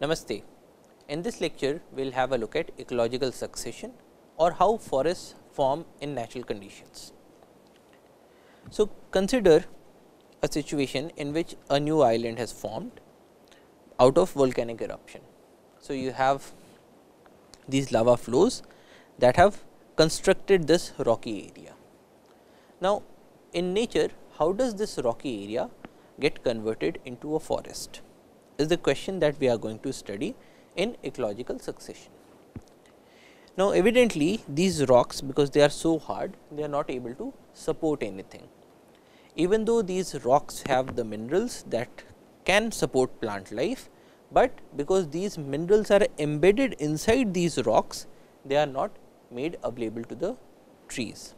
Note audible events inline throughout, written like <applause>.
Namaste. In this lecture, we will have a look at ecological succession or how forests form in natural conditions. So, consider a situation in which a new island has formed out of volcanic eruption. So, you have these lava flows that have constructed this rocky area. Now, in nature how does this rocky area get converted into a forest is the question that we are going to study in ecological succession. Now, evidently these rocks because they are so hard they are not able to support anything. Even though these rocks have the minerals that can support plant life, but because these minerals are embedded inside these rocks they are not made available to the trees.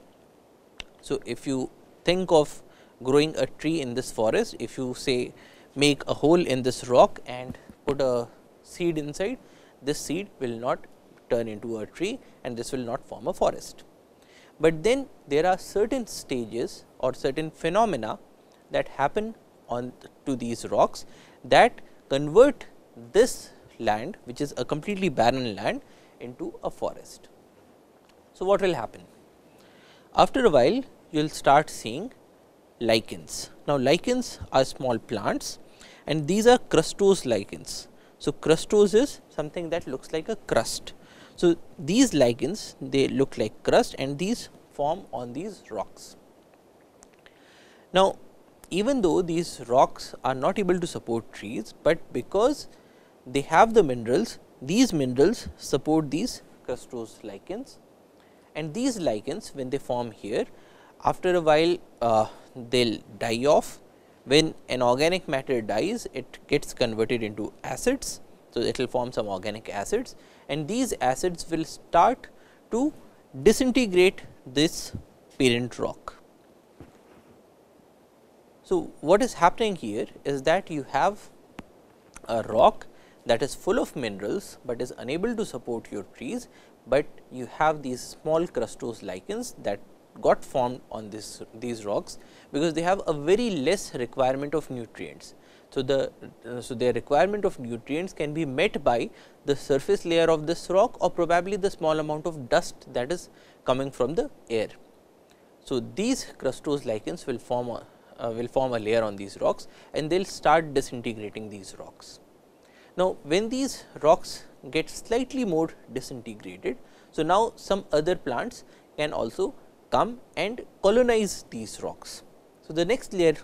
So, if you think of growing a tree in this forest, if you say make a hole in this rock and put a seed inside, this seed will not turn into a tree and this will not form a forest. But then there are certain stages or certain phenomena that happen on to these rocks that convert this land which is a completely barren land into a forest. So, what will happen? After a while you will start seeing lichens. Now, lichens are small plants and these are crustose lichens. So, crustose is something that looks like a crust. So, these lichens they look like crust and these form on these rocks. Now, even though these rocks are not able to support trees, but because they have the minerals, these minerals support these crustose lichens and these lichens when they form here after a while uh, they will die off. When an organic matter dies, it gets converted into acids. So, it will form some organic acids and these acids will start to disintegrate this parent rock. So, what is happening here is that you have a rock that is full of minerals, but is unable to support your trees, but you have these small crustose lichens that got formed on this these rocks because they have a very less requirement of nutrients. So, the uh, so their requirement of nutrients can be met by the surface layer of this rock or probably the small amount of dust that is coming from the air. So, these crustose lichens will form a uh, will form a layer on these rocks and they will start disintegrating these rocks. Now, when these rocks get slightly more disintegrated, so now some other plants can also come and colonize these rocks. So, the next layer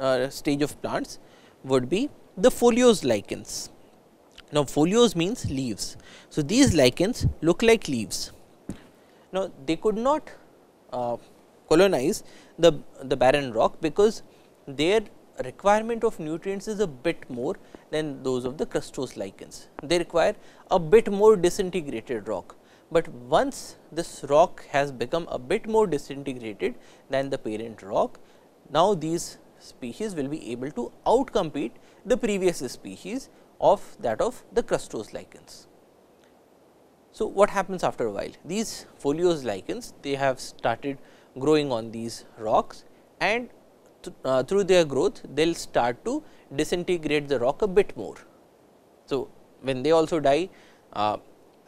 uh, stage of plants would be the foliose lichens. Now, foliose means leaves. So, these lichens look like leaves. Now, they could not uh, colonize the, the barren rock because their requirement of nutrients is a bit more than those of the crustose lichens. They require a bit more disintegrated rock but once this rock has become a bit more disintegrated than the parent rock, now these species will be able to outcompete the previous species of that of the crustose lichens. So, what happens after a while? These foliose lichens they have started growing on these rocks and th uh, through their growth they will start to disintegrate the rock a bit more. So, when they also die uh,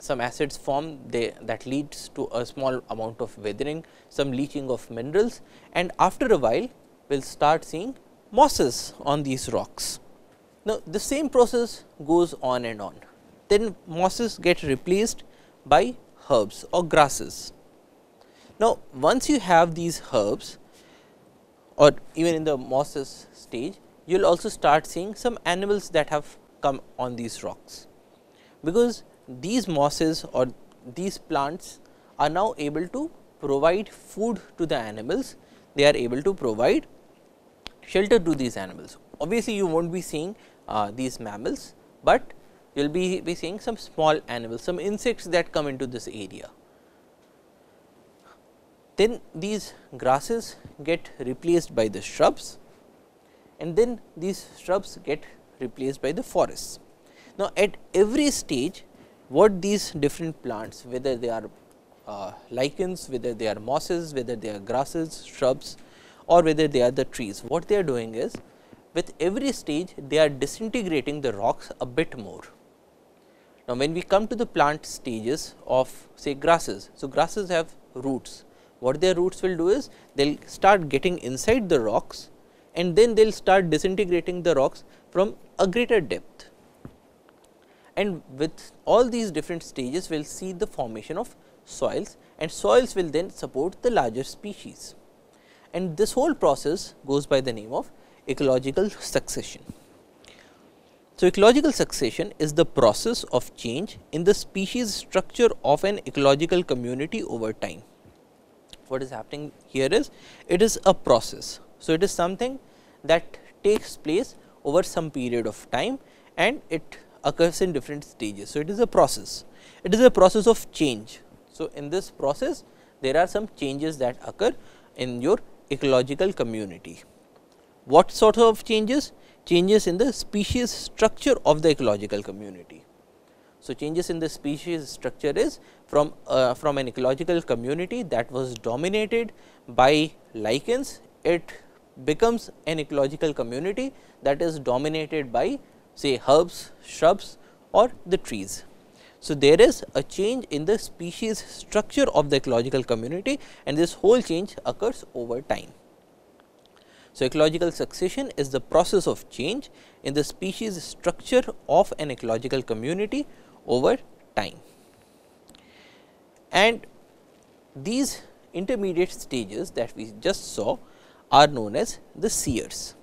some acids form they that leads to a small amount of weathering, some leaching of minerals and after a while we will start seeing mosses on these rocks. Now, the same process goes on and on. Then mosses get replaced by herbs or grasses. Now, once you have these herbs or even in the mosses stage, you will also start seeing some animals that have come on these rocks. Because these mosses or these plants are now able to provide food to the animals, they are able to provide shelter to these animals. Obviously, you will not be seeing uh, these mammals, but you will be, be seeing some small animals, some insects that come into this area. Then these grasses get replaced by the shrubs and then these shrubs get replaced by the forests. Now, at every stage what these different plants whether they are uh, lichens, whether they are mosses, whether they are grasses, shrubs or whether they are the trees. What they are doing is with every stage they are disintegrating the rocks a bit more. Now, when we come to the plant stages of say grasses, so grasses have roots. What their roots will do is they will start getting inside the rocks and then they will start disintegrating the rocks from a greater depth. And with all these different stages, we will see the formation of soils and soils will then support the larger species. And this whole process goes by the name of ecological succession. So, ecological succession is the process of change in the species structure of an ecological community over time. What is happening here is it is a process. So, it is something that takes place over some period of time and it occurs in different stages. So, it is a process. It is a process of change. So, in this process there are some changes that occur in your ecological community. What sort of changes? changes in the species structure of the ecological community. So, changes in the species structure is from uh, from an ecological community that was dominated by lichens, it becomes an ecological community that is dominated by say herbs, shrubs or the trees. So, there is a change in the species structure of the ecological community and this whole change occurs over time. So, ecological succession is the process of change in the species structure of an ecological community over time. And these intermediate stages that we just saw are known as the seres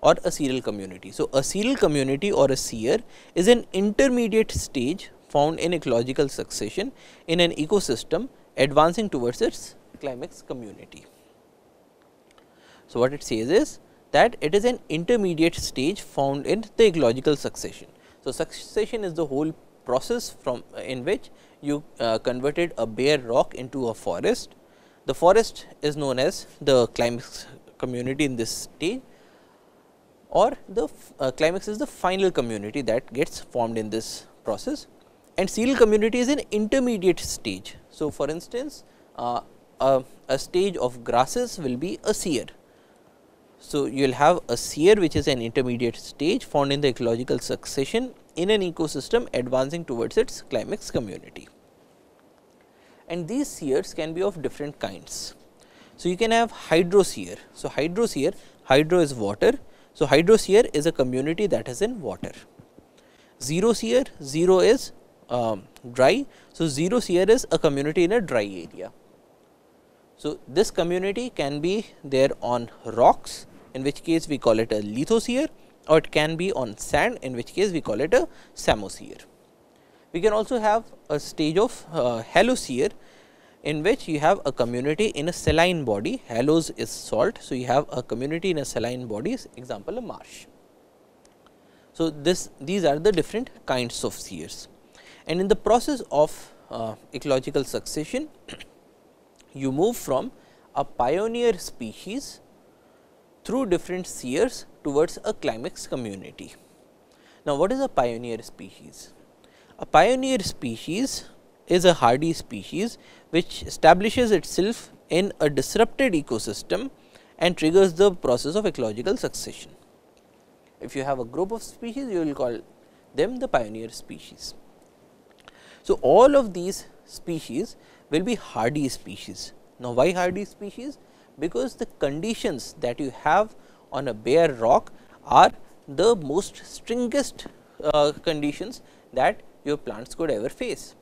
or a seral community. So, a seral community or a sere is an intermediate stage found in ecological succession in an ecosystem advancing towards its climax community. So, what it says is that it is an intermediate stage found in the ecological succession. So, succession is the whole process from uh, in which you uh, converted a bare rock into a forest. The forest is known as the climax community in this stage or the uh, climax is the final community that gets formed in this process and seral community is an intermediate stage. So, for instance, uh, a, a stage of grasses will be a sere so, you will have a sere which is an intermediate stage found in the ecological succession in an ecosystem advancing towards its climax community. And these seres can be of different kinds. So, you can have hydrosere. So, hydrosere, hydro is water. So, hydrosere is a community that is in water. Zero seer, xero is um, dry. So, xerosere is a community in a dry area. So, this community can be there on rocks in which case we call it a lithosere or it can be on sand in which case we call it a psammosere. We can also have a stage of uh, halosere in which you have a community in a saline body, halos is salt. So, you have a community in a saline body example a marsh. So, this these are the different kinds of seres and in the process of uh, ecological succession <coughs> you move from a pioneer species through different seres towards a climax community. Now, what is a pioneer species? A pioneer species is a hardy species which establishes itself in a disrupted ecosystem and triggers the process of ecological succession. If you have a group of species, you will call them the pioneer species. So, all of these species will be hardy species. Now, why hardy species? because the conditions that you have on a bare rock are the most stringest uh, conditions that your plants could ever face.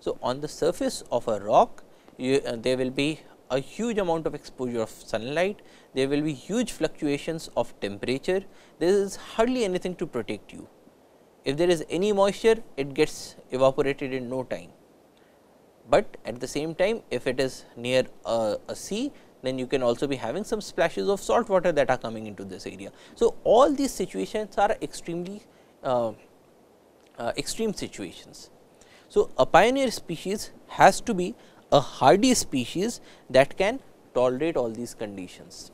So, on the surface of a rock you, uh, there will be a huge amount of exposure of sunlight, there will be huge fluctuations of temperature, there is hardly anything to protect you. If there is any moisture, it gets evaporated in no time. But at the same time, if it is near a, a sea, then you can also be having some splashes of salt water that are coming into this area. So, all these situations are extremely uh, uh, extreme situations. So, a pioneer species has to be a hardy species that can tolerate all these conditions.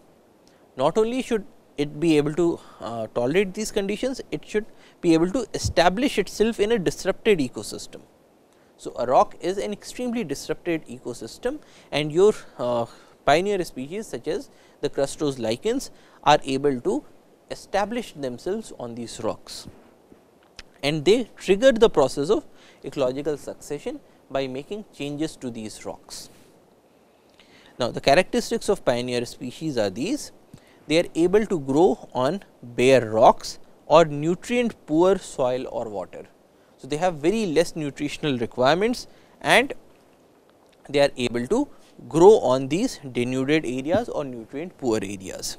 Not only should it be able to uh, tolerate these conditions, it should be able to establish itself in a disrupted ecosystem. So, a rock is an extremely disrupted ecosystem and your uh, pioneer species such as the crustose lichens are able to establish themselves on these rocks. and they trigger the process of ecological succession by making changes to these rocks. Now, the characteristics of pioneer species are these they are able to grow on bare rocks or nutrient poor soil or water. So, they have very less nutritional requirements and they are able to grow on these denuded areas or nutrient poor areas.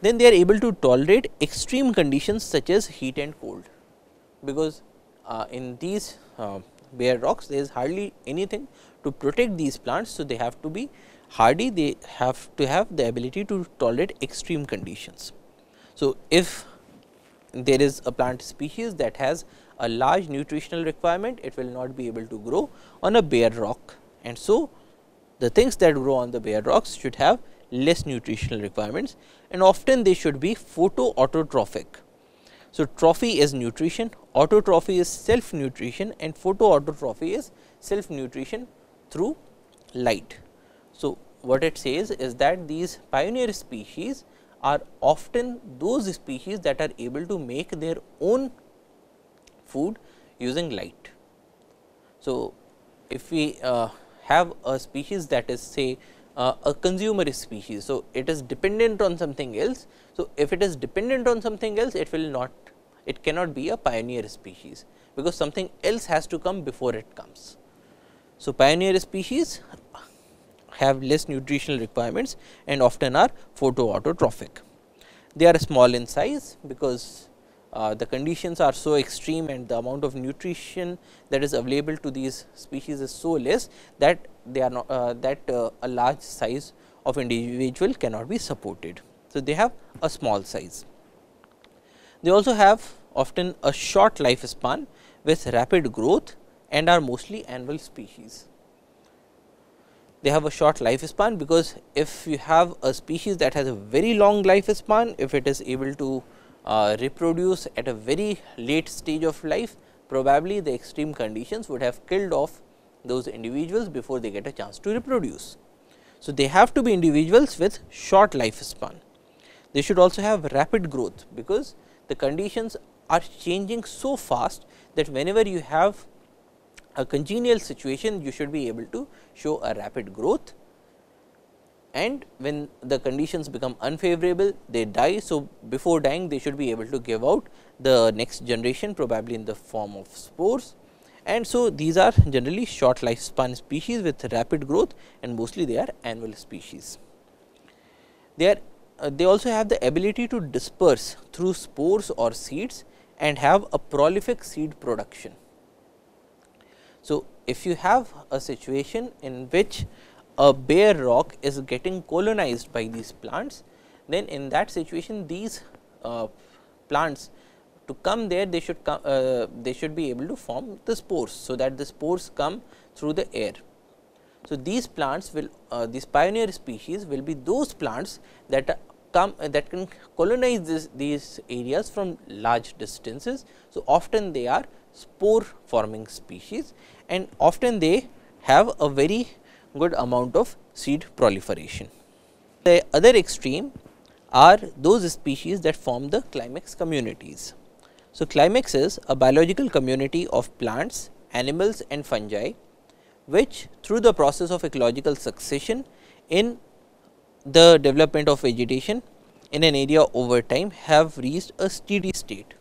Then they are able to tolerate extreme conditions such as heat and cold, because in these uh, bare rocks there is hardly anything to protect these plants. So, they have to be hardy they have to have the ability to tolerate extreme conditions. So, if there is a plant species that has a large nutritional requirement it will not be able to grow on a bare rock and so the things that grow on the bare rocks should have less nutritional requirements and often they should be photoautotrophic. So, trophy is nutrition, autotrophy is self nutrition and photoautotrophy is self nutrition through light. So, what it says is that these pioneer species are often those species that are able to make their own food using light. So, if we uh, have a species that is say uh, a consumer species. So, it is dependent on something else. So, if it is dependent on something else it will not it cannot be a pioneer species, because something else has to come before it comes. So, pioneer species have less nutritional requirements and often are photoautotrophic. They are small in size because uh, the conditions are so extreme and the amount of nutrition that is available to these species is so less that they are not uh, that uh, a large size of individual cannot be supported. So, they have a small size. They also have often a short lifespan with rapid growth and are mostly annual species. They have a short lifespan because if you have a species that has a very long lifespan, if it is able to uh, reproduce at a very late stage of life, probably the extreme conditions would have killed off those individuals before they get a chance to reproduce. So, they have to be individuals with short lifespan. They should also have rapid growth, because the conditions are changing so fast that whenever you have a congenial situation, you should be able to show a rapid growth and when the conditions become unfavorable they die. So, before dying they should be able to give out the next generation probably in the form of spores and so these are generally short lifespan species with rapid growth and mostly they are annual species. They are they also have the ability to disperse through spores or seeds and have a prolific seed production. So, if you have a situation in which a bare rock is getting colonized by these plants, then in that situation these uh, plants to come there they should come uh, they should be able to form the spores. So, that the spores come through the air. So, these plants will uh, these pioneer species will be those plants that come uh, that can colonize this, these areas from large distances. So, often they are spore forming species and often they have a very good amount of seed proliferation. The other extreme are those species that form the climax communities. So, climax is a biological community of plants, animals and fungi, which through the process of ecological succession in the development of vegetation in an area over time have reached a steady state.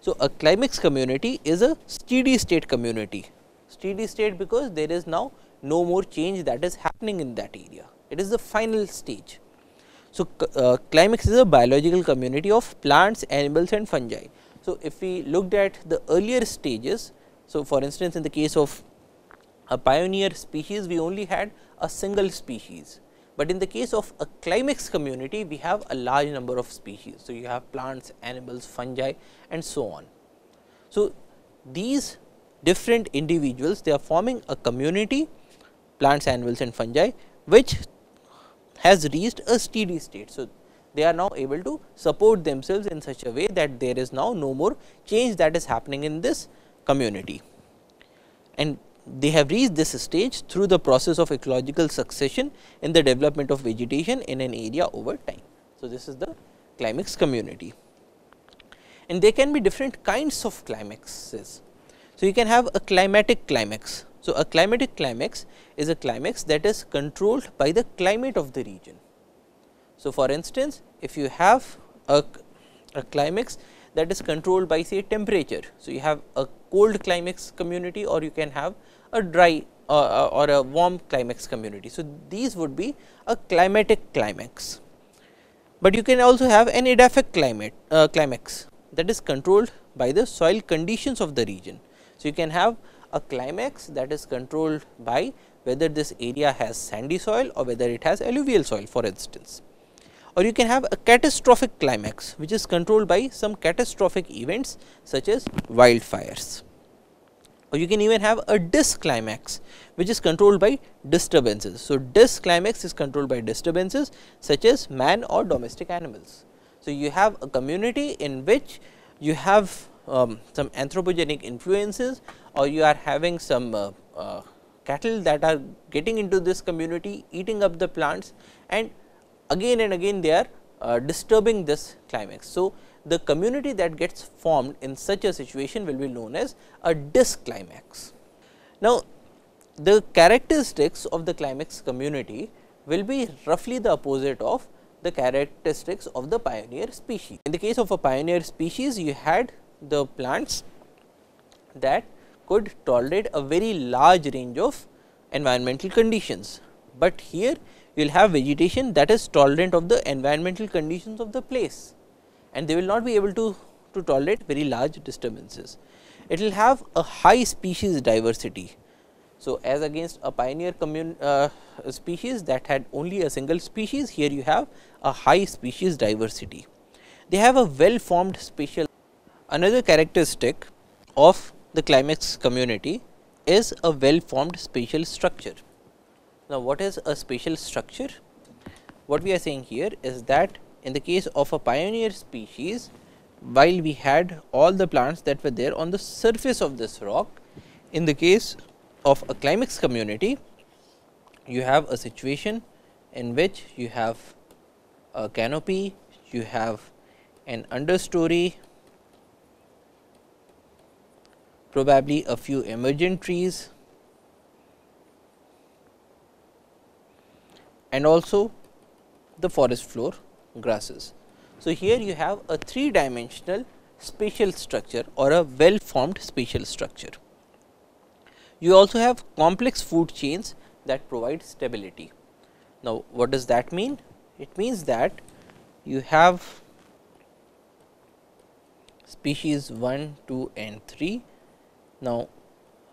So, a climax community is a steady state community, steady state because there is now no more change that is happening in that area, it is the final stage. So, uh, climax is a biological community of plants, animals and fungi so, if we looked at the earlier stages, so for instance, in the case of a pioneer species, we only had a single species, but in the case of a climax community, we have a large number of species. So, you have plants, animals, fungi and so on. So, these different individuals, they are forming a community plants, animals and fungi, which has reached a steady state. So, they are now able to support themselves in such a way that there is now no more change that is happening in this community. And they have reached this stage through the process of ecological succession in the development of vegetation in an area over time. So, this is the climax community. and there can be different kinds of climaxes. So, you can have a climatic climax. So, a climatic climax is a climax that is controlled by the climate of the region. So, for instance, if you have a, a climax that is controlled by say temperature. So, you have a cold climax community or you can have a dry uh, uh, or a warm climax community. So, these would be a climatic climax, but you can also have an edaphic climate uh, climax that is controlled by the soil conditions of the region. So, you can have a climax that is controlled by whether this area has sandy soil or whether it has alluvial soil for instance or you can have a catastrophic climax which is controlled by some catastrophic events such as wildfires or you can even have a disclimax which is controlled by disturbances. So, disclimax is controlled by disturbances such as man or domestic animals. So, you have a community in which you have um, some anthropogenic influences or you are having some uh, uh, cattle that are getting into this community eating up the plants and again and again they are uh, disturbing this climax. So, the community that gets formed in such a situation will be known as a disclimax. Now, the characteristics of the climax community will be roughly the opposite of the characteristics of the pioneer species. In the case of a pioneer species, you had the plants that could tolerate a very large range of environmental conditions, but here you will have vegetation that is tolerant of the environmental conditions of the place and they will not be able to, to tolerate very large disturbances. It will have a high species diversity. So, as against a pioneer uh, species that had only a single species, here you have a high species diversity. They have a well formed spatial. Another characteristic of the climax community is a well formed spatial structure. Now, what is a spatial structure? What we are saying here is that in the case of a pioneer species, while we had all the plants that were there on the surface of this rock, in the case of a climax community, you have a situation in which you have a canopy, you have an understory, probably a few emergent trees, and also the forest floor grasses. So, here you have a three dimensional spatial structure or a well formed spatial structure. You also have complex food chains that provide stability. Now, what does that mean? It means that you have species 1, 2 and 3. Now,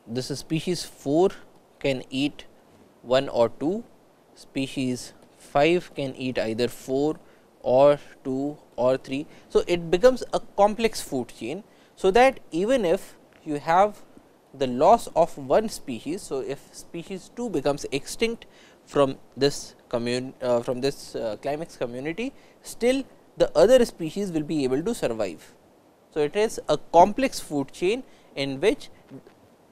this is species 4 can eat 1 or 2 species 5 can eat either 4 or 2 or 3. So, it becomes a complex food chain. So, that even if you have the loss of one species. So, if species 2 becomes extinct from this uh, from this uh, climax community, still the other species will be able to survive. So, it is a complex food chain in which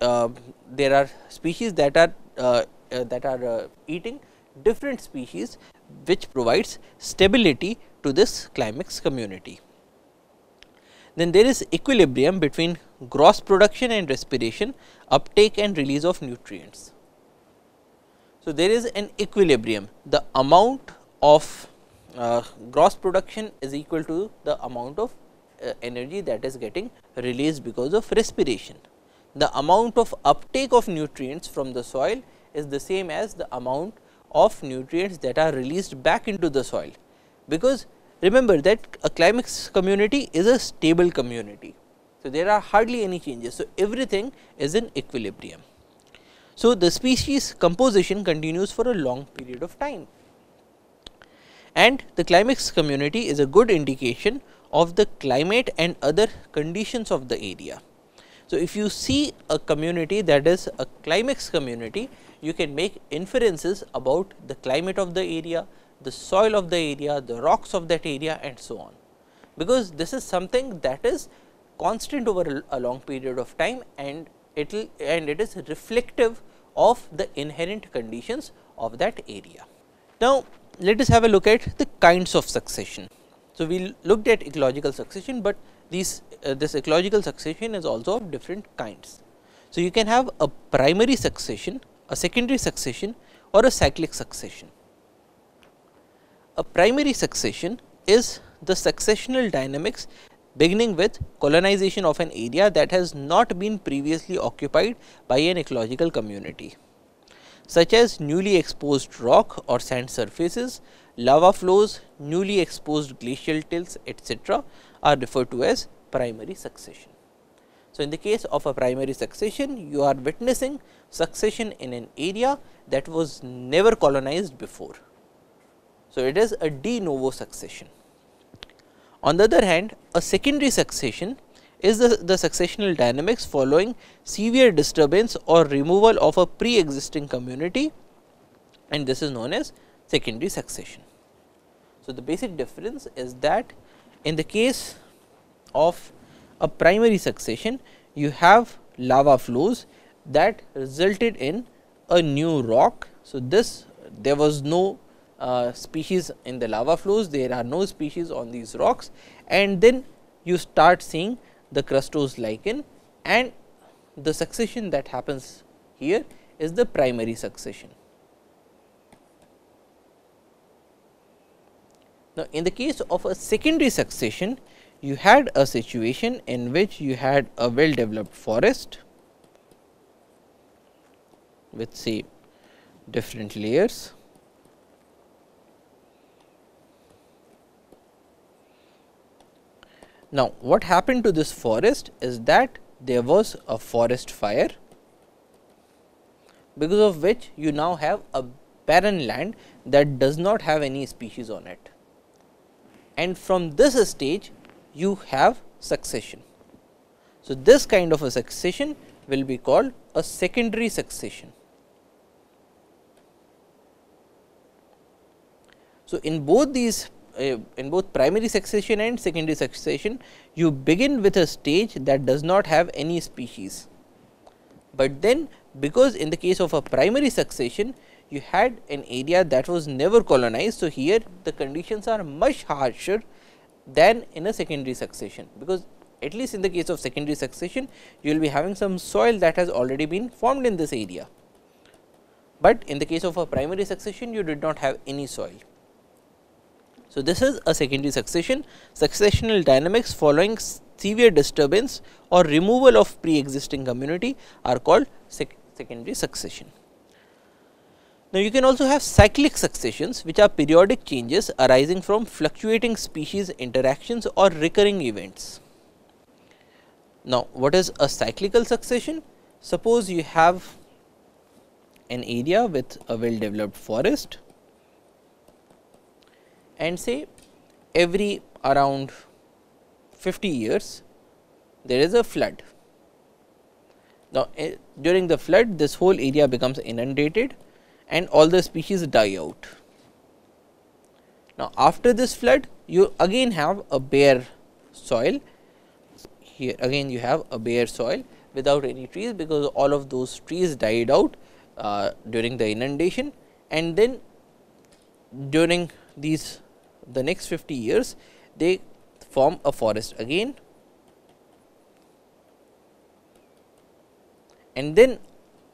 uh, there are species that are uh, uh, that are uh, eating different species which provides stability to this climax community. Then there is equilibrium between gross production and respiration, uptake and release of nutrients. So, there is an equilibrium, the amount of uh, gross production is equal to the amount of uh, energy that is getting released because of respiration. The amount of uptake of nutrients from the soil is the same as the amount of nutrients that are released back into the soil. Because remember that a climax community is a stable community. So, there are hardly any changes. So, everything is in equilibrium. So, the species composition continues for a long period of time and the climax community is a good indication of the climate and other conditions of the area. So, if you see a community that is a climax community, you can make inferences about the climate of the area, the soil of the area, the rocks of that area and so on. Because this is something that is constant over a long period of time and it will and it is reflective of the inherent conditions of that area. Now, let us have a look at the kinds of succession. So, we looked at ecological succession, but these uh, this ecological succession is also of different kinds. So, you can have a primary succession, a secondary succession or a cyclic succession. A primary succession is the successional dynamics beginning with colonization of an area that has not been previously occupied by an ecological community, such as newly exposed rock or sand surfaces, lava flows, newly exposed glacial tills etc., are referred to as primary succession. So, in the case of a primary succession, you are witnessing succession in an area that was never colonized before. So, it is a de novo succession. On the other hand, a secondary succession is the, the successional dynamics following severe disturbance or removal of a pre-existing community and this is known as secondary succession. So, the basic difference is that in the case of a primary succession, you have lava flows that resulted in a new rock. So, this there was no uh, species in the lava flows, there are no species on these rocks and then you start seeing the crustose lichen and the succession that happens here is the primary succession. Now, in the case of a secondary succession, you had a situation in which you had a well developed forest with say different layers Now, what happened to this forest is that there was a forest fire because of which you now have a barren land that does not have any species on it. And from this stage you have succession. So, this kind of a succession will be called a secondary succession. So, in both these uh, in both primary succession and secondary succession, you begin with a stage that does not have any species. But then because in the case of a primary succession, you had an area that was never colonized. So, here the conditions are much harsher than in a secondary succession, because at least in the case of secondary succession, you will be having some soil that has already been formed in this area. But in the case of a primary succession, you did not have any soil. So, this is a secondary succession, successional dynamics following severe disturbance or removal of pre-existing community are called sec secondary succession. Now, you can also have cyclic successions which are periodic changes arising from fluctuating species interactions or recurring events. Now, what is a cyclical succession? Suppose you have an area with a well developed forest and say every around 50 years there is a flood. Now, eh, during the flood this whole area becomes inundated and all the species die out. Now, after this flood you again have a bare soil. Here again you have a bare soil without any trees because all of those trees died out uh, during the inundation. And then during these the next 50 years they form a forest again. And then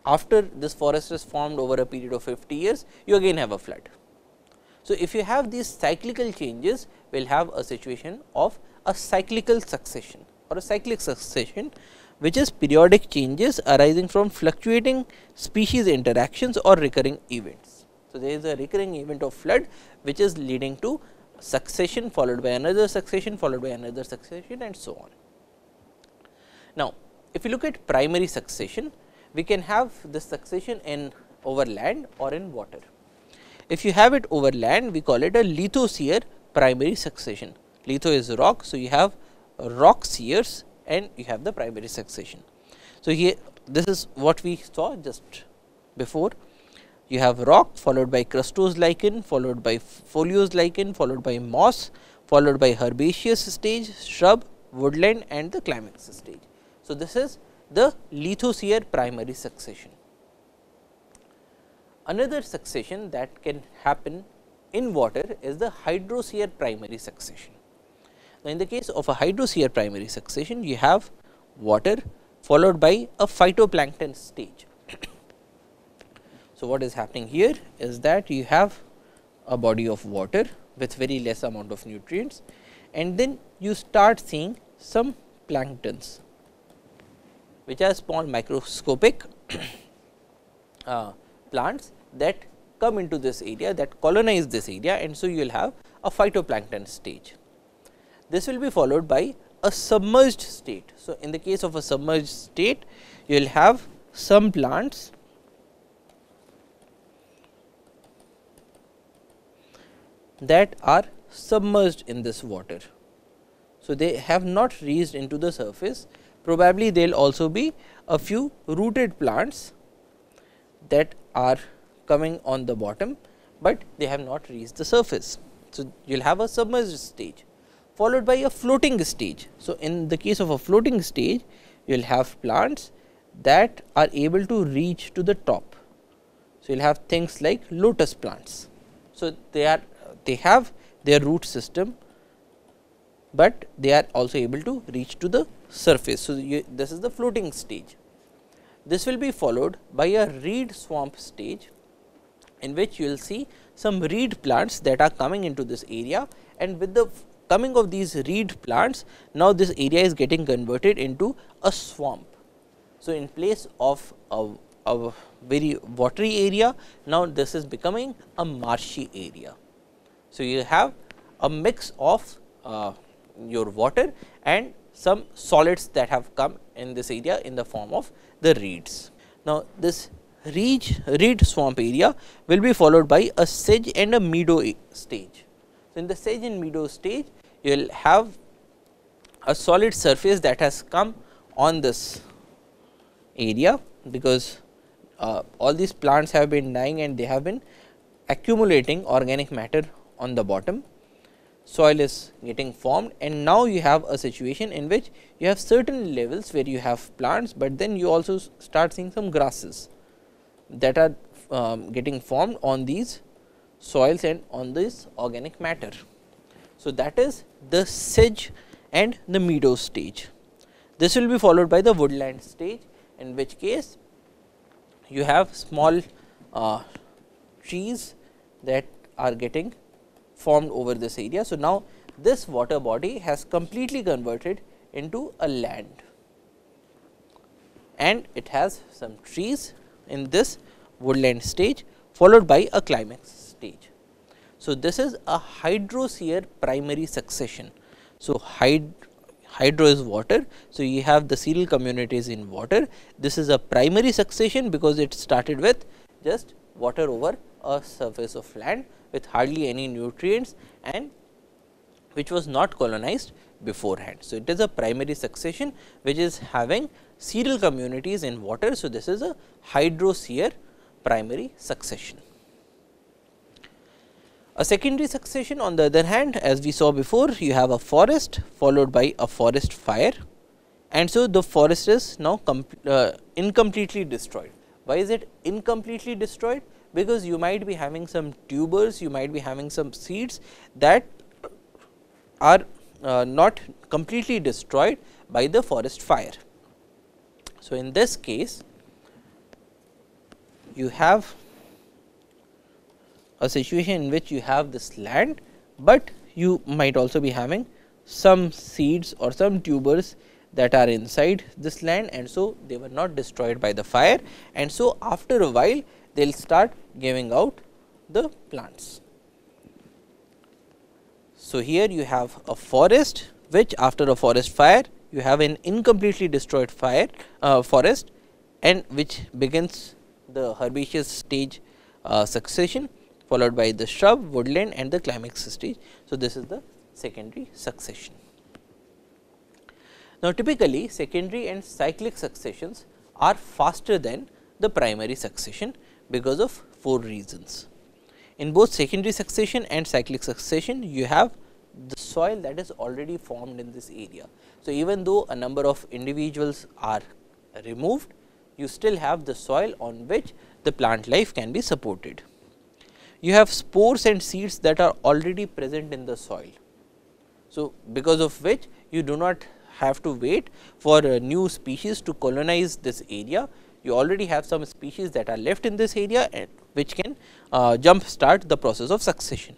after this forest is formed over a period of 50 years you again have a flood. So, if you have these cyclical changes we will have a situation of a cyclical succession or a cyclic succession which is periodic changes arising from fluctuating species interactions or recurring events. So, there is a recurring event of flood which is leading to succession followed by another succession followed by another succession and so on. Now, if you look at primary succession, we can have this succession in over land or in water. If you have it over land, we call it a lithosere primary succession. Litho is rock, so you have rock shears and you have the primary succession. So, here this is what we saw just before you have rock followed by crustose lichen, followed by foliose lichen, followed by moss, followed by herbaceous stage, shrub, woodland and the climax stage. So, this is the lithosere primary succession. Another succession that can happen in water is the hydrosere primary succession. Now, in the case of a hydrosere primary succession, you have water followed by a phytoplankton stage. <coughs> so, what is happening here is that you have a body of water with very less amount of nutrients and then you start seeing some planktons which are small microscopic <clears throat> uh, plants that come into this area that colonize this area and so you will have a phytoplankton stage. This will be followed by a submerged state. So, in the case of a submerged state you will have some plants that are submerged in this water. So, they have not reached into the surface probably there will also be a few rooted plants that are coming on the bottom, but they have not reached the surface. So, you will have a submerged stage followed by a floating stage. So, in the case of a floating stage you will have plants that are able to reach to the top. So, you will have things like lotus plants. So, they are they have their root system, but they are also able to reach to the surface. So, you, this is the floating stage. This will be followed by a reed swamp stage in which you will see some reed plants that are coming into this area and with the coming of these reed plants now this area is getting converted into a swamp. So, in place of a, a very watery area now this is becoming a marshy area. So, you have a mix of uh, your water and some solids that have come in this area in the form of the reeds. Now, this reed, reed swamp area will be followed by a sedge and a meadow stage. So, in the sedge and meadow stage you will have a solid surface that has come on this area because uh, all these plants have been dying and they have been accumulating organic matter on the bottom soil is getting formed and now you have a situation in which you have certain levels where you have plants, but then you also start seeing some grasses that are um, getting formed on these soils and on this organic matter. So, that is the sedge and the meadow stage. This will be followed by the woodland stage in which case you have small uh, trees that are getting formed over this area. So, now this water body has completely converted into a land and it has some trees in this woodland stage followed by a climax stage. So, this is a hydrosere primary succession. So, hyd hydro is water. So, you have the seral communities in water. This is a primary succession because it started with just water over a surface of land with hardly any nutrients and which was not colonized beforehand. So, it is a primary succession which is having seral communities in water. So, this is a hydrosere primary succession. A secondary succession on the other hand as we saw before you have a forest followed by a forest fire and so the forest is now uh, incompletely destroyed. Why is it incompletely destroyed? because you might be having some tubers, you might be having some seeds that are uh, not completely destroyed by the forest fire. So, in this case you have a situation in which you have this land, but you might also be having some seeds or some tubers that are inside this land and so they were not destroyed by the fire and so after a while they will start giving out the plants. So, here you have a forest which after a forest fire you have an incompletely destroyed fire uh, forest and which begins the herbaceous stage uh, succession followed by the shrub, woodland and the climax stage. So, this is the secondary succession. Now, typically secondary and cyclic successions are faster than the primary succession because of four reasons. In both secondary succession and cyclic succession, you have the soil that is already formed in this area. So, even though a number of individuals are removed, you still have the soil on which the plant life can be supported. You have spores and seeds that are already present in the soil. So, because of which you do not have to wait for new species to colonize this area. You already have some species that are left in this area and which can uh, jump start the process of succession.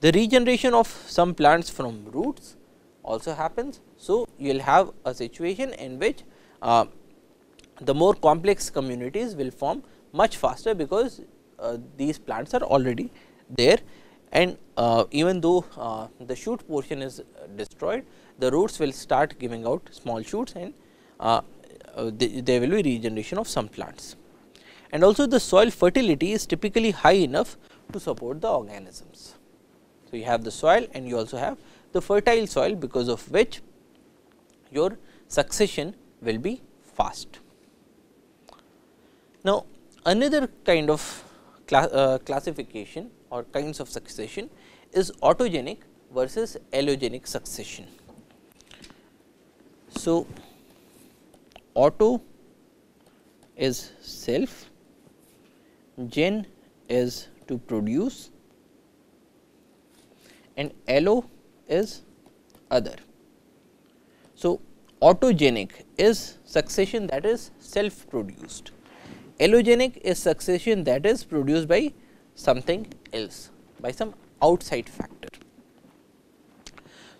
The regeneration of some plants from roots also happens. So, you will have a situation in which uh, the more complex communities will form much faster because uh, these plants are already there and uh, even though uh, the shoot portion is destroyed, the roots will start giving out small shoots and uh, uh, there will be regeneration of some plants. And also the soil fertility is typically high enough to support the organisms. So, you have the soil and you also have the fertile soil because of which your succession will be fast. Now, another kind of uh, classification or kinds of succession is autogenic versus allogenic succession. So, auto is self, gen is to produce and allo is other. So, autogenic is succession that is self produced, allogenic is succession that is produced by something else by some outside factor.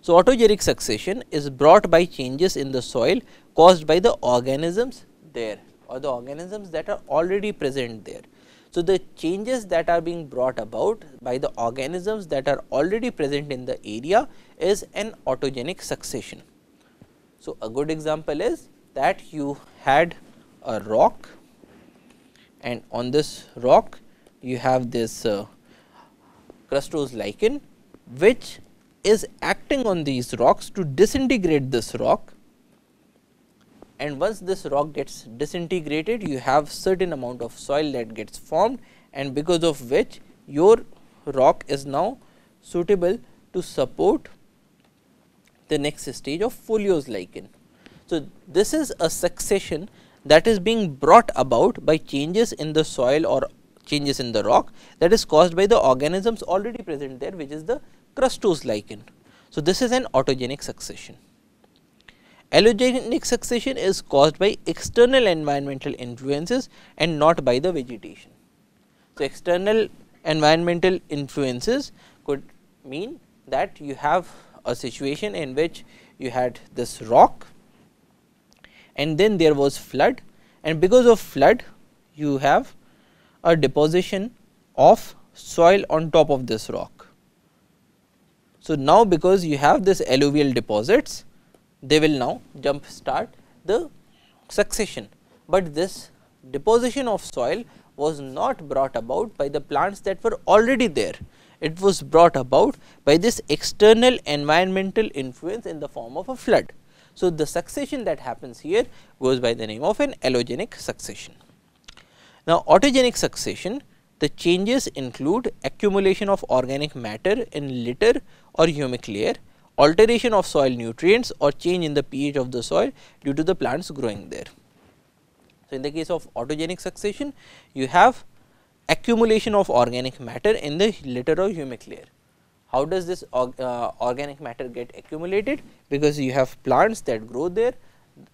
So, autogenic succession is brought by changes in the soil caused by the organisms there or the organisms that are already present there. So, the changes that are being brought about by the organisms that are already present in the area is an autogenic succession. So, a good example is that you had a rock and on this rock you have this uh, crustose lichen which is acting on these rocks to disintegrate this rock and once this rock gets disintegrated you have certain amount of soil that gets formed and because of which your rock is now suitable to support the next stage of foliose lichen. So, this is a succession that is being brought about by changes in the soil or changes in the rock that is caused by the organisms already present there which is the crustose lichen. So, this is an autogenic succession. Allogenic succession is caused by external environmental influences and not by the vegetation. So, external environmental influences could mean that you have a situation in which you had this rock and then there was flood and because of flood you have a deposition of soil on top of this rock. So, now because you have this alluvial deposits, they will now jump start the succession, but this deposition of soil was not brought about by the plants that were already there. It was brought about by this external environmental influence in the form of a flood. So, the succession that happens here goes by the name of an allogenic succession. Now, autogenic succession the changes include accumulation of organic matter in litter or humic layer, alteration of soil nutrients or change in the pH of the soil due to the plants growing there. So, in the case of autogenic succession, you have accumulation of organic matter in the litter or humic layer. How does this org, uh, organic matter get accumulated? Because you have plants that grow there,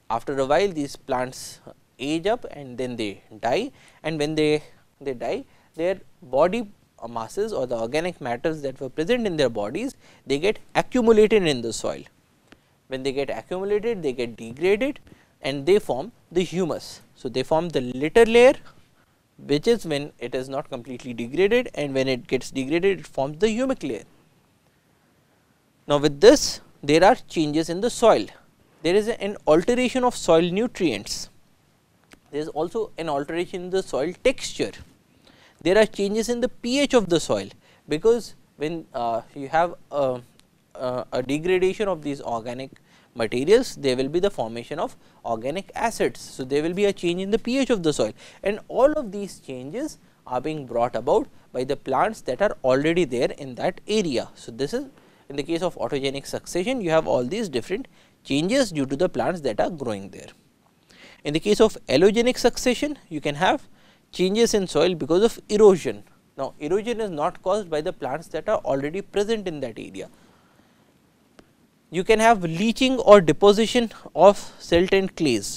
after a while these plants age up and then they die and when they, they die their body uh, masses or the organic matters that were present in their bodies, they get accumulated in the soil. When they get accumulated, they get degraded and they form the humus. So, they form the litter layer which is when it is not completely degraded and when it gets degraded it forms the humic layer. Now, with this there are changes in the soil, there is an alteration of soil nutrients, there is also an alteration in the soil texture there are changes in the pH of the soil, because when uh, you have a, a, a, degradation of these organic materials, there will be the formation of organic acids. So, there will be a change in the pH of the soil and all of these changes are being brought about by the plants that are already there in that area. So, this is in the case of autogenic succession, you have all these different changes due to the plants that are growing there. In the case of allogenic succession, you can have changes in soil because of erosion. Now, erosion is not caused by the plants that are already present in that area. you can have leaching or deposition of silt and clays.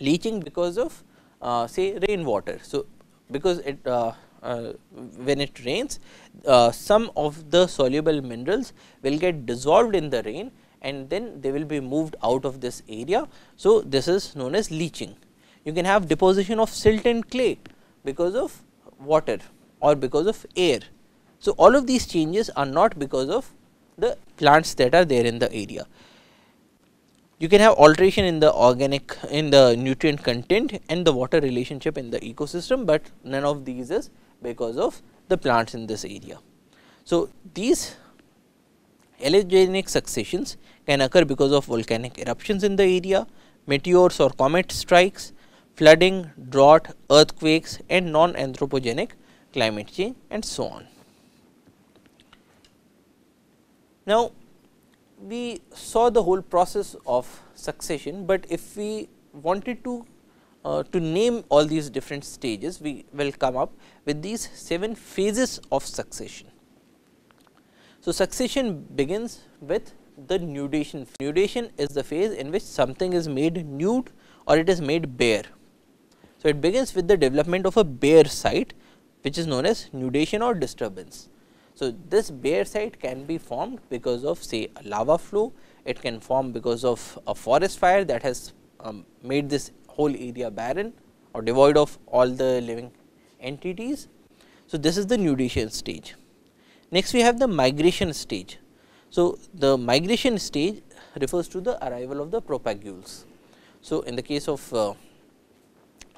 Leaching because of uh, say rainwater. So, because it uh, uh, when it rains uh, some of the soluble minerals will get dissolved in the rain and then they will be moved out of this area. So, this is known as leaching. You can have deposition of silt and clay because of water or because of air. So, all of these changes are not because of the plants that are there in the area. You can have alteration in the organic in the nutrient content and the water relationship in the ecosystem, but none of these is because of the plants in this area. So, these allogenic successions can occur because of volcanic eruptions in the area, meteors or comet strikes, flooding, drought, earthquakes and non-anthropogenic climate change and so on. Now, we saw the whole process of succession, but if we wanted to uh, to name all these different stages, we will come up with these 7 phases of succession. So, succession begins with the nudation. Nudation is the phase in which something is made nude or it is made bare. So, it begins with the development of a bare site which is known as nudation or disturbance. So, this bare site can be formed because of say a lava flow, it can form because of a forest fire that has um, made this whole area barren or devoid of all the living entities. So, this is the nudation stage. Next we have the migration stage. So, the migration stage refers to the arrival of the propagules. So, in the case of uh,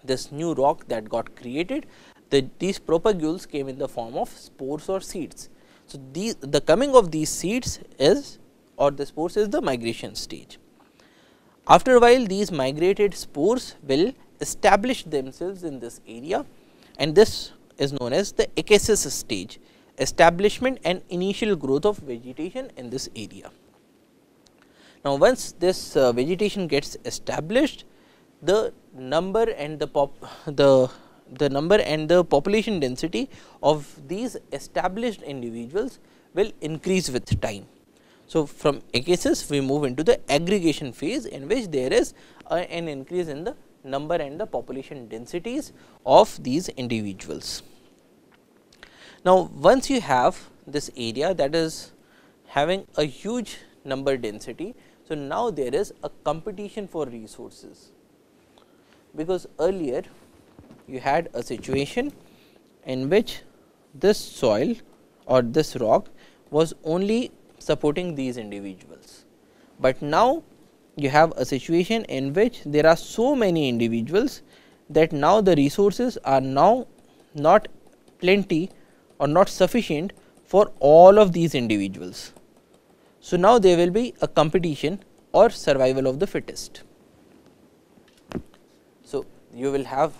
this new rock that got created, the, these propagules came in the form of spores or seeds. So, these, the coming of these seeds is or the spores is the migration stage. After a while these migrated spores will establish themselves in this area and this is known as the ecesis stage establishment and initial growth of vegetation in this area. Now, once this uh, vegetation gets established the number and the pop the the number and the population density of these established individuals will increase with time. So, from ecesis we move into the aggregation phase in which there is uh, an increase in the number and the population densities of these individuals. Now, once you have this area that is having a huge number density, so now there is a competition for resources, because earlier you had a situation in which this soil or this rock was only supporting these individuals. But now you have a situation in which there are so many individuals that now the resources are now not plenty or not sufficient for all of these individuals. So, now there will be a competition or survival of the fittest. You will have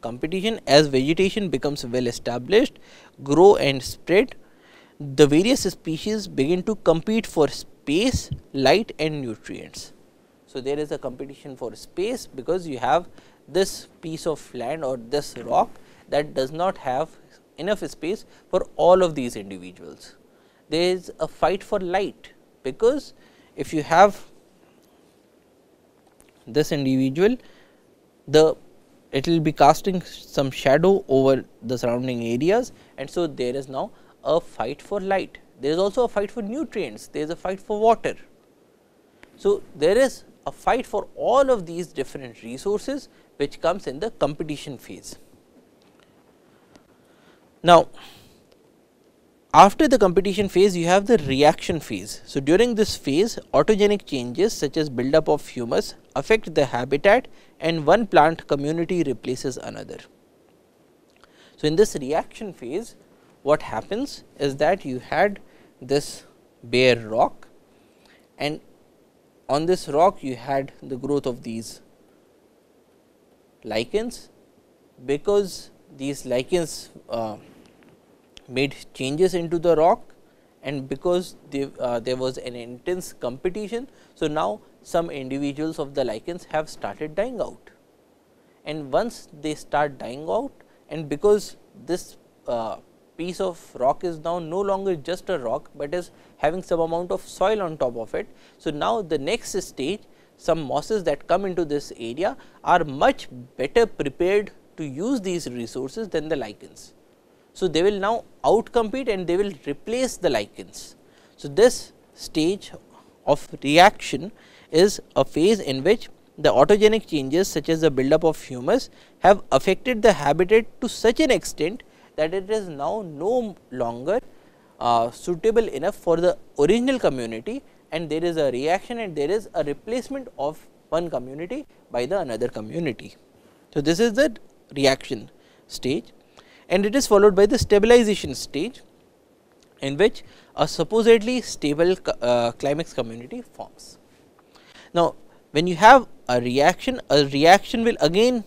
competition as vegetation becomes well established, grow and spread, the various species begin to compete for space, light and nutrients. So, there is a competition for space because you have this piece of land or this rock that does not have enough space for all of these individuals. There is a fight for light, because if you have this individual, the it will be casting some shadow over the surrounding areas and so there is now a fight for light. There is also a fight for nutrients, there is a fight for water. So, there is a fight for all of these different resources which comes in the competition phase. Now, after the competition phase you have the reaction phase. So, during this phase autogenic changes such as buildup of humus affect the habitat and one plant community replaces another. So, in this reaction phase what happens is that you had this bare rock and on this rock you had the growth of these lichens because these lichens uh, made changes into the rock and because they, uh, there was an intense competition. So, now some individuals of the lichens have started dying out and once they start dying out and because this uh, piece of rock is now no longer just a rock, but is having some amount of soil on top of it. So, now the next stage some mosses that come into this area are much better prepared to use these resources than the lichens. So, they will now outcompete and they will replace the lichens. So, this stage of reaction is a phase in which the autogenic changes such as the buildup of humus have affected the habitat to such an extent that it is now no longer uh, suitable enough for the original community and there is a reaction and there is a replacement of one community by the another community. So, this is the reaction stage and it is followed by the stabilization stage in which a supposedly stable uh, climax community forms. Now, when you have a reaction, a reaction will again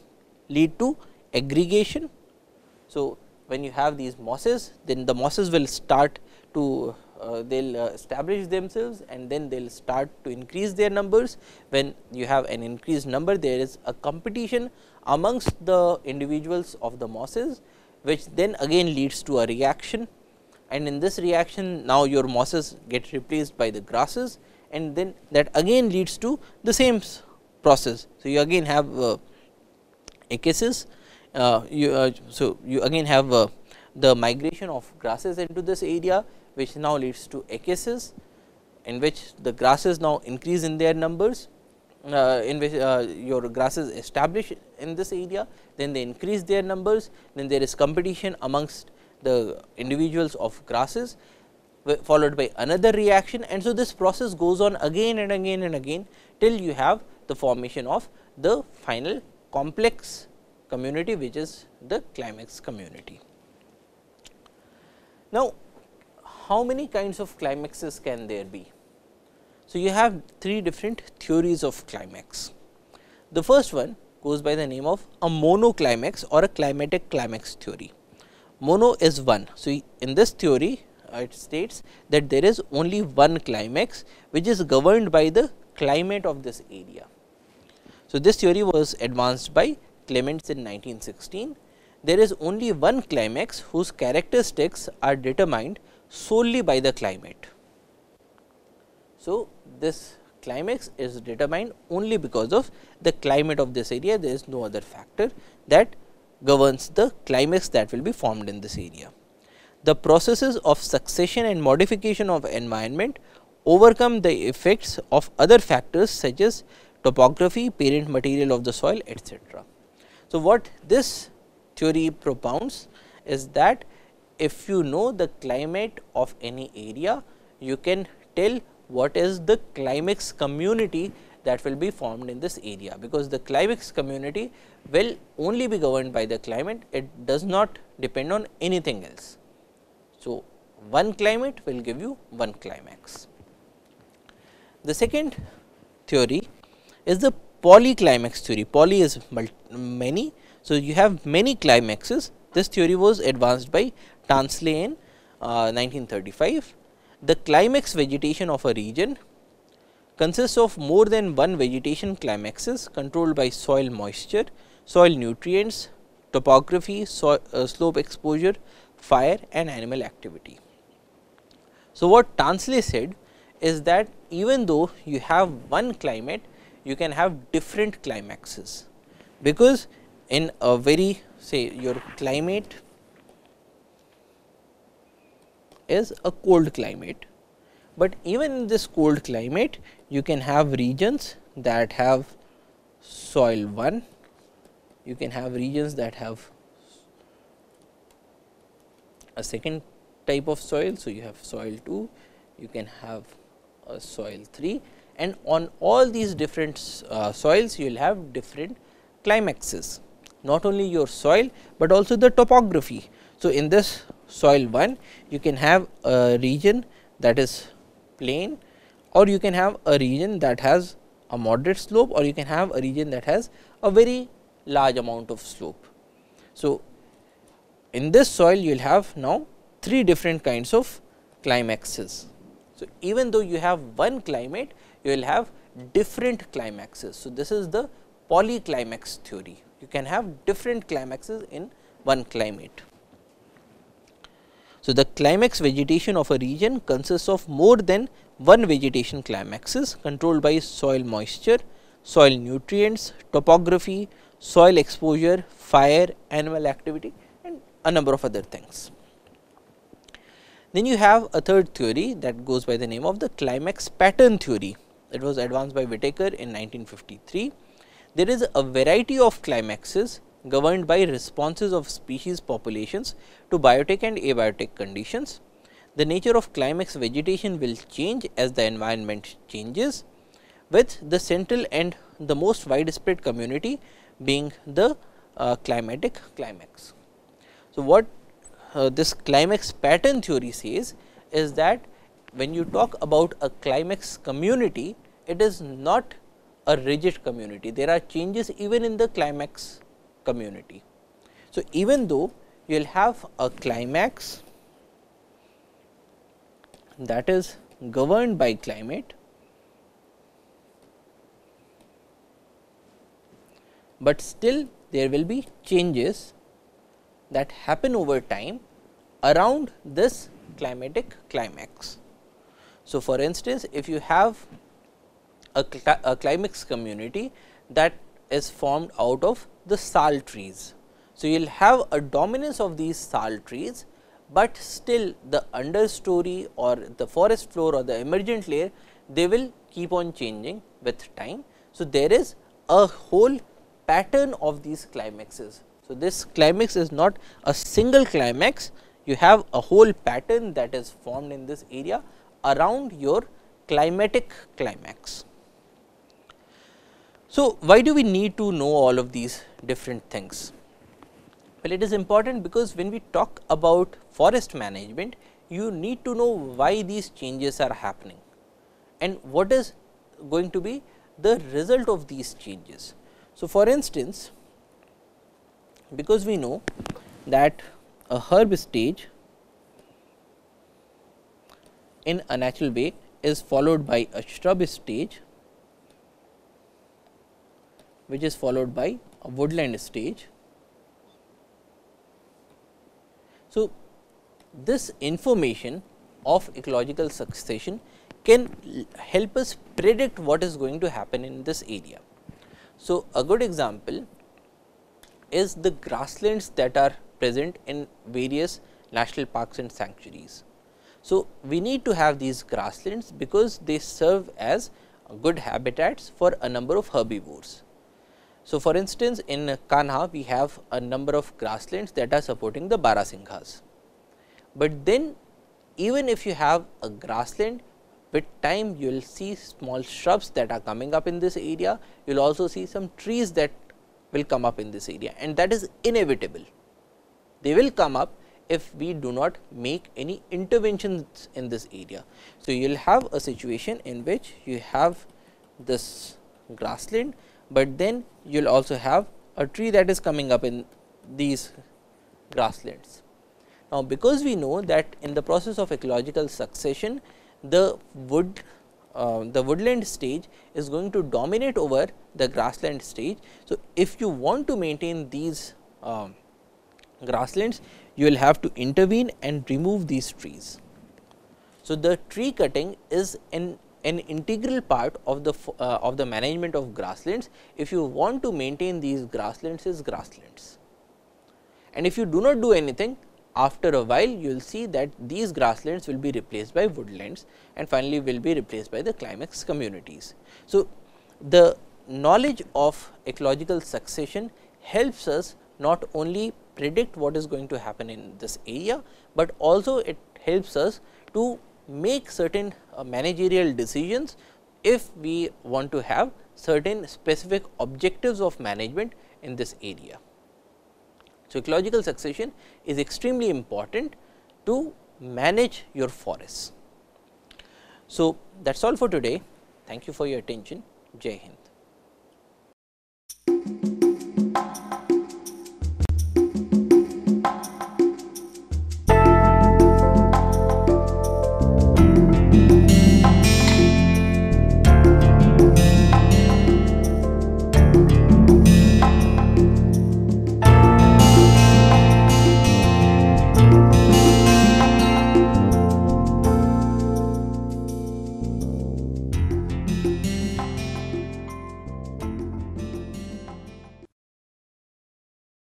lead to aggregation. So, when you have these mosses, then the mosses will start to uh, they will uh, establish themselves and then they will start to increase their numbers. When you have an increased number, there is a competition amongst the individuals of the mosses, which then again leads to a reaction. And in this reaction now your mosses get replaced by the grasses. And then that again leads to the same process. So, you again have uh, uh, you, uh, so you again have uh, the migration of grasses into this area which now leads to ecesis in which the grasses now increase in their numbers in which uh, your grasses establish in this area, then they increase their numbers, then there is competition amongst the individuals of grasses followed by another reaction and so this process goes on again and again and again till you have the formation of the final complex community which is the climax community. Now, how many kinds of climaxes can there be? So, you have three different theories of climax. The first one goes by the name of a monoclimax or a climatic climax theory. Mono is one. So, in this theory uh, it states that there is only one climax which is governed by the climate of this area. So, this theory was advanced by Clements in 1916. There is only one climax whose characteristics are determined solely by the climate. So, this climax is determined only because of the climate of this area there is no other factor that governs the climax that will be formed in this area. The processes of succession and modification of environment overcome the effects of other factors such as topography, parent material of the soil etc. So, what this theory propounds is that if you know the climate of any area, you can tell what is the climax community that will be formed in this area, because the climax community will only be governed by the climate, it does not depend on anything else. So, one climate will give you one climax. The second theory is the polyclimax theory, poly is many. So, you have many climaxes, this theory was advanced by Tansley in uh, 1935 the climax vegetation of a region consists of more than one vegetation climaxes controlled by soil moisture, soil nutrients, topography, uh, slope exposure, fire and animal activity. So, what Tansley said is that even though you have one climate, you can have different climaxes, because in a very say your climate is a cold climate, but even in this cold climate you can have regions that have soil 1, you can have regions that have a second type of soil. So, you have soil 2, you can have a soil 3 and on all these different uh, soils you will have different climaxes not only your soil, but also the topography. So, in this soil 1 you can have a region that is plain or you can have a region that has a moderate slope or you can have a region that has a very large amount of slope. So, in this soil you will have now three different kinds of climaxes. So, even though you have one climate you will have different climaxes. So, this is the polyclimax theory you can have different climaxes in one climate. So, the climax vegetation of a region consists of more than one vegetation climaxes controlled by soil moisture, soil nutrients, topography, soil exposure, fire, animal activity and a number of other things. Then you have a third theory that goes by the name of the climax pattern theory. It was advanced by Whittaker in 1953. There is a variety of climaxes governed by responses of species populations to biotic and abiotic conditions. The nature of climax vegetation will change as the environment changes with the central and the most widespread community being the uh, climatic climax. So, what uh, this climax pattern theory says is that when you talk about a climax community, it is not a rigid community. There are changes even in the climax community. So, even though you will have a climax that is governed by climate, but still there will be changes that happen over time around this climatic climax. So, for instance, if you have a, cl a climax community that is formed out of the sal trees. So, you will have a dominance of these sal trees, but still the understory or the forest floor or the emergent layer they will keep on changing with time. So, there is a whole pattern of these climaxes. So, this climax is not a single climax, you have a whole pattern that is formed in this area around your climatic climax. So, why do we need to know all of these different things? Well, it is important because when we talk about forest management, you need to know why these changes are happening and what is going to be the result of these changes. So, for instance, because we know that a herb stage in a natural way is followed by a shrub stage which is followed by a woodland stage. So, this information of ecological succession can help us predict what is going to happen in this area. So, a good example is the grasslands that are present in various national parks and sanctuaries. So, we need to have these grasslands because they serve as good habitats for a number of herbivores. So, for instance, in Kanha we have a number of grasslands that are supporting the Barasinghas. But then even if you have a grassland with time you will see small shrubs that are coming up in this area, you will also see some trees that will come up in this area and that is inevitable. They will come up if we do not make any interventions in this area. So, you will have a situation in which you have this grassland, but then you will also have a tree that is coming up in these grasslands. Now, because we know that in the process of ecological succession, the wood uh, the woodland stage is going to dominate over the grassland stage. So, if you want to maintain these uh, grasslands, you will have to intervene and remove these trees. So, the tree cutting is an an integral part of the uh, of the management of grasslands if you want to maintain these grasslands as grasslands. And if you do not do anything after a while you will see that these grasslands will be replaced by woodlands and finally will be replaced by the climax communities. So, the knowledge of ecological succession helps us not only predict what is going to happen in this area, but also it helps us to make certain uh, managerial decisions if we want to have certain specific objectives of management in this area. So, ecological succession is extremely important to manage your forests. So, that is all for today. Thank you for your attention. Jai Hind.